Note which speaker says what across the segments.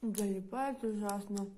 Speaker 1: Залипает ужасно.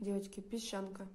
Speaker 1: Девочки, песчанка.